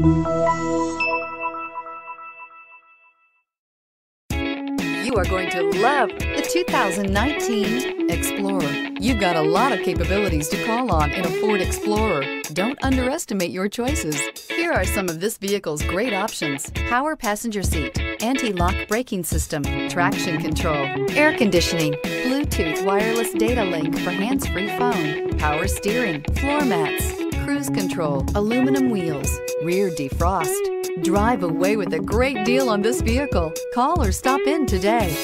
You are going to love the 2019 Explorer. You've got a lot of capabilities to call on in a Ford Explorer. Don't underestimate your choices. Here are some of this vehicle's great options. Power passenger seat, anti-lock braking system, traction control, air conditioning, Bluetooth wireless data link for hands-free phone, power steering, floor mats, cruise control, aluminum wheels, rear defrost. Drive away with a great deal on this vehicle. Call or stop in today.